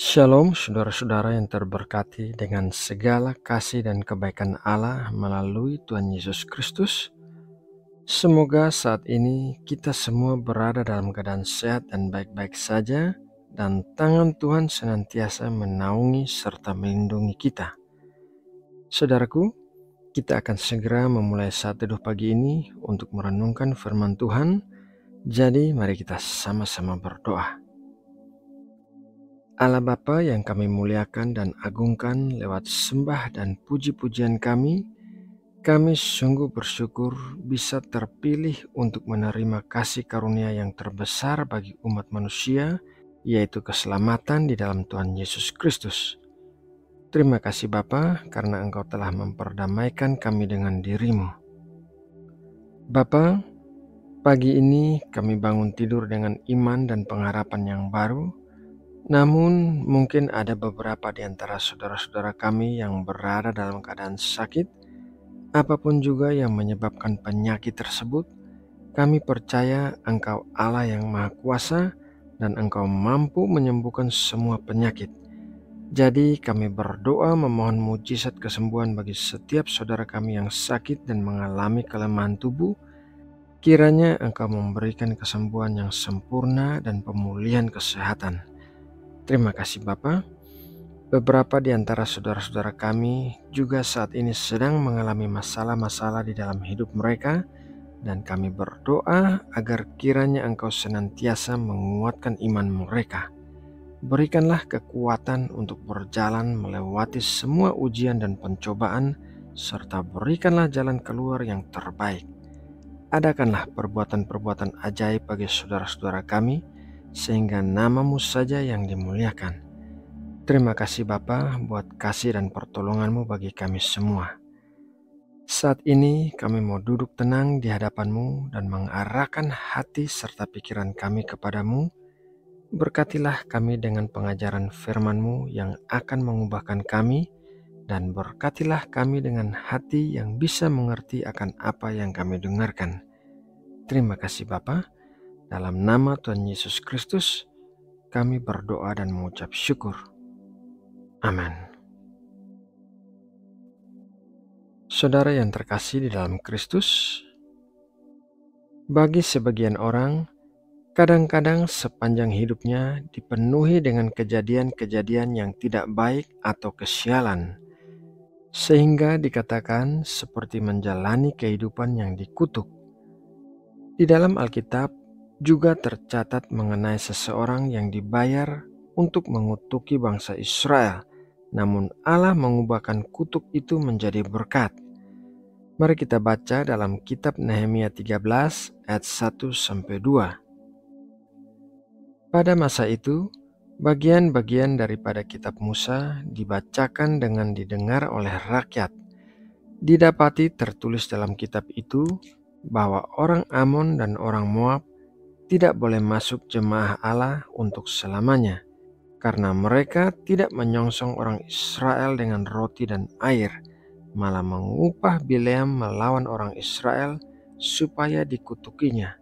Shalom saudara-saudara yang terberkati dengan segala kasih dan kebaikan Allah melalui Tuhan Yesus Kristus. Semoga saat ini kita semua berada dalam keadaan sehat dan baik-baik saja dan tangan Tuhan senantiasa menaungi serta melindungi kita. Saudaraku, kita akan segera memulai saat teduh pagi ini untuk merenungkan firman Tuhan. Jadi mari kita sama-sama berdoa. Allah Bapa yang kami muliakan dan agungkan lewat sembah dan puji-pujian kami, kami sungguh bersyukur bisa terpilih untuk menerima kasih karunia yang terbesar bagi umat manusia, yaitu keselamatan di dalam Tuhan Yesus Kristus. Terima kasih Bapa karena Engkau telah memperdamaikan kami dengan dirimu. Bapa, pagi ini kami bangun tidur dengan iman dan pengharapan yang baru, namun, mungkin ada beberapa di antara saudara-saudara kami yang berada dalam keadaan sakit, apa pun juga yang menyebabkan penyakit tersebut. Kami percaya Engkau Allah yang Maha Kuasa, dan Engkau mampu menyembuhkan semua penyakit. Jadi, kami berdoa memohon mujizat kesembuhan bagi setiap saudara kami yang sakit dan mengalami kelemahan tubuh. Kiranya Engkau memberikan kesembuhan yang sempurna dan pemulihan kesehatan. Terima kasih Bapak. Beberapa di antara saudara-saudara kami juga saat ini sedang mengalami masalah-masalah di dalam hidup mereka dan kami berdoa agar kiranya Engkau senantiasa menguatkan iman mereka. Berikanlah kekuatan untuk berjalan melewati semua ujian dan pencobaan serta berikanlah jalan keluar yang terbaik. Adakanlah perbuatan-perbuatan ajaib bagi saudara-saudara kami sehingga namamu saja yang dimuliakan. Terima kasih Bapa buat kasih dan pertolonganmu bagi kami semua. Saat ini kami mau duduk tenang di hadapanmu dan mengarahkan hati serta pikiran kami kepadamu. Berkatilah kami dengan pengajaran firmanmu yang akan mengubahkan kami dan berkatilah kami dengan hati yang bisa mengerti akan apa yang kami dengarkan. Terima kasih Bapak. Dalam nama Tuhan Yesus Kristus, kami berdoa dan mengucap syukur. Amin. Saudara yang terkasih di dalam Kristus, bagi sebagian orang, kadang-kadang sepanjang hidupnya dipenuhi dengan kejadian-kejadian yang tidak baik atau kesialan, sehingga dikatakan seperti menjalani kehidupan yang dikutuk. Di dalam Alkitab, juga tercatat mengenai seseorang yang dibayar untuk mengutuki bangsa Israel, namun Allah mengubahkan kutuk itu menjadi berkat. Mari kita baca dalam kitab Nehemia 13 ayat 1 sampai 2. Pada masa itu, bagian-bagian daripada kitab Musa dibacakan dengan didengar oleh rakyat. Didapati tertulis dalam kitab itu bahwa orang Amon dan orang Moab tidak boleh masuk jemaah Allah untuk selamanya, karena mereka tidak menyongsong orang Israel dengan roti dan air, malah mengupah Bileam melawan orang Israel supaya dikutukinya.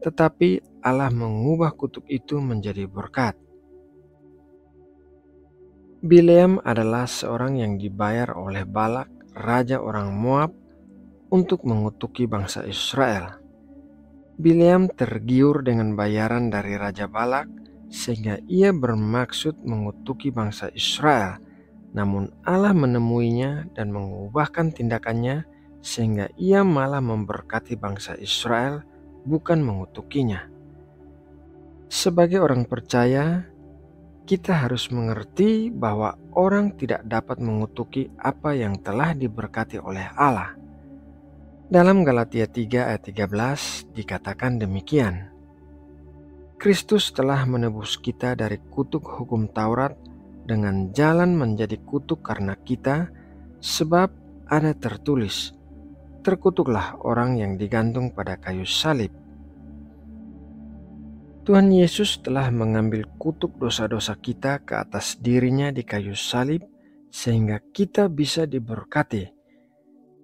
Tetapi Allah mengubah kutuk itu menjadi berkat. Bileam adalah seorang yang dibayar oleh Balak, raja orang Moab, untuk mengutuki bangsa Israel. Bileam tergiur dengan bayaran dari Raja Balak sehingga ia bermaksud mengutuki bangsa Israel. Namun Allah menemuinya dan mengubahkan tindakannya sehingga ia malah memberkati bangsa Israel bukan mengutukinya. Sebagai orang percaya, kita harus mengerti bahwa orang tidak dapat mengutuki apa yang telah diberkati oleh Allah. Dalam Galatia 3 ayat 13 dikatakan demikian. Kristus telah menebus kita dari kutuk hukum Taurat dengan jalan menjadi kutuk karena kita, sebab ada tertulis, terkutuklah orang yang digantung pada kayu salib. Tuhan Yesus telah mengambil kutuk dosa-dosa kita ke atas dirinya di kayu salib sehingga kita bisa diberkati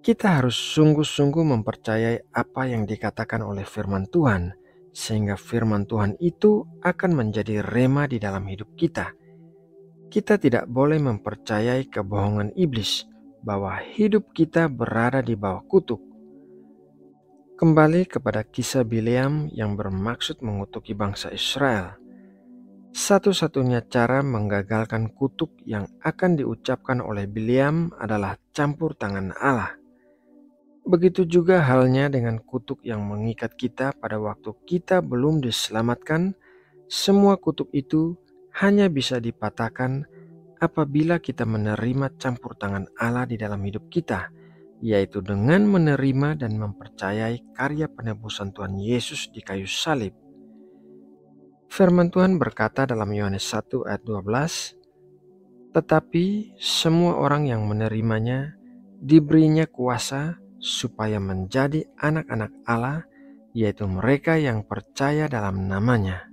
kita harus sungguh-sungguh mempercayai apa yang dikatakan oleh firman Tuhan, sehingga firman Tuhan itu akan menjadi rema di dalam hidup kita. kita tidak boleh mempercayai kebohongan iblis bahwa hidup kita berada di bawah kutuk. Kembali kepada kisah Bileam yang bermaksud mengutuki bangsa Israel. Satu-satunya cara menggagalkan kutuk yang akan diucapkan oleh Bileam adalah campur tangan Allah. Begitu juga halnya dengan kutuk yang mengikat kita pada waktu kita belum diselamatkan. Semua kutuk itu hanya bisa dipatahkan apabila kita menerima campur tangan Allah di dalam hidup kita, yaitu dengan menerima dan mempercayai karya penebusan Tuhan Yesus di kayu salib. Firman Tuhan berkata dalam Yohanes 1 ayat 12, Tetapi semua orang yang menerimanya diberinya kuasa supaya menjadi anak-anak Allah, yaitu mereka yang percaya dalam namanya.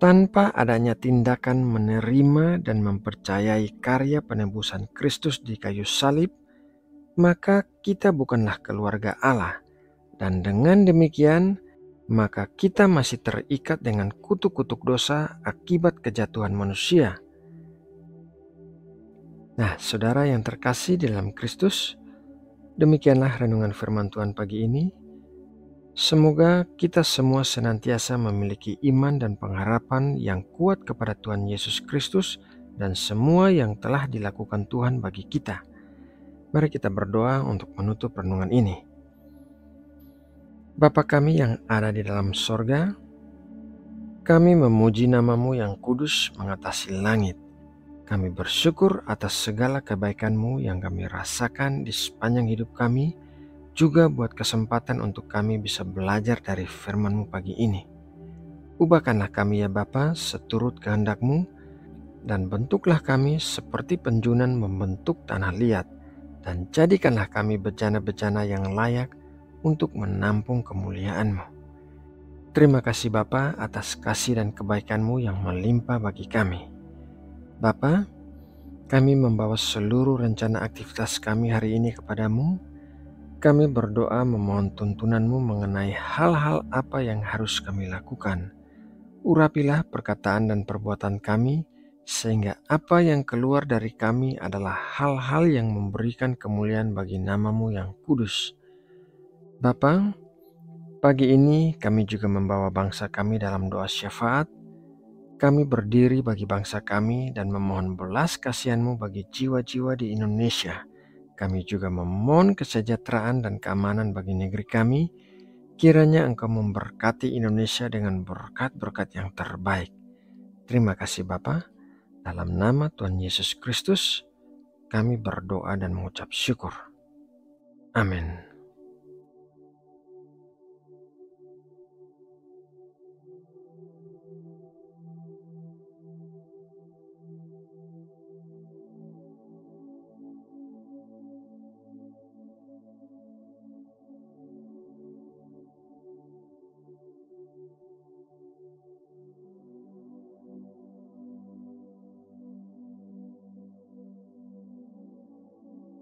Tanpa adanya tindakan menerima dan mempercayai karya penebusan Kristus di kayu salib, maka kita bukanlah keluarga Allah, dan dengan demikian maka kita masih terikat dengan kutuk-kutuk dosa akibat kejatuhan manusia. Nah, saudara yang terkasih di dalam Kristus, demikianlah renungan firman Tuhan pagi ini. Semoga kita semua senantiasa memiliki iman dan pengharapan yang kuat kepada Tuhan Yesus Kristus dan semua yang telah dilakukan Tuhan bagi kita. Mari kita berdoa untuk menutup renungan ini. Bapa kami yang ada di dalam sorga, kami memuji namamu yang kudus mengatasi langit. Kami bersyukur atas segala kebaikanmu yang kami rasakan di sepanjang hidup kami, juga buat kesempatan untuk kami bisa belajar dari firmanmu pagi ini. Ubahkanlah kami ya Bapa seturut kehendakmu, dan bentuklah kami seperti penjunan membentuk tanah liat, dan jadikanlah kami bejana-bejana yang layak untuk menampung kemuliaan-Mu. Terima kasih Bapa atas kasih dan kebaikan-Mu yang melimpah bagi kami. Bapa, kami membawa seluruh rencana aktivitas kami hari ini kepadamu. Kami berdoa memohon tuntunanmu mengenai hal-hal apa yang harus kami lakukan. Urapilah perkataan dan perbuatan kami, sehingga apa yang keluar dari kami adalah hal-hal yang memberikan kemuliaan bagi namamu yang kudus. Bapa, pagi ini kami juga membawa bangsa kami dalam doa syafaat. Kami berdiri bagi bangsa kami dan memohon belas kasihanmu bagi jiwa-jiwa di Indonesia. Kami juga memohon kesejahteraan dan keamanan bagi negeri kami. Kiranya Engkau memberkati Indonesia dengan berkat-berkat yang terbaik. Terima kasih Bapa. Dalam nama Tuhan Yesus Kristus, kami berdoa dan mengucap syukur. Amin.